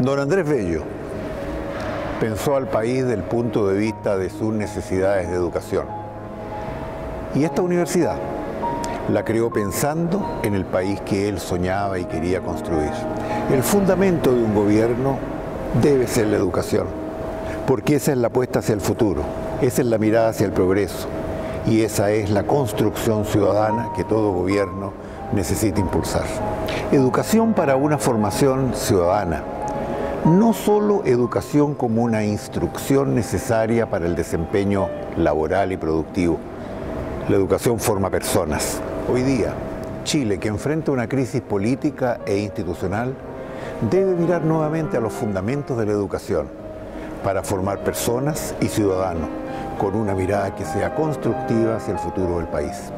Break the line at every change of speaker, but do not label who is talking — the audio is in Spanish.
Don Andrés Bello pensó al país del punto de vista de sus necesidades de educación. Y esta universidad la creó pensando en el país que él soñaba y quería construir. El fundamento de un gobierno debe ser la educación, porque esa es la apuesta hacia el futuro, esa es la mirada hacia el progreso y esa es la construcción ciudadana que todo gobierno necesita impulsar. Educación para una formación ciudadana, no solo educación como una instrucción necesaria para el desempeño laboral y productivo. La educación forma personas. Hoy día, Chile, que enfrenta una crisis política e institucional, debe mirar nuevamente a los fundamentos de la educación para formar personas y ciudadanos con una mirada que sea constructiva hacia el futuro del país.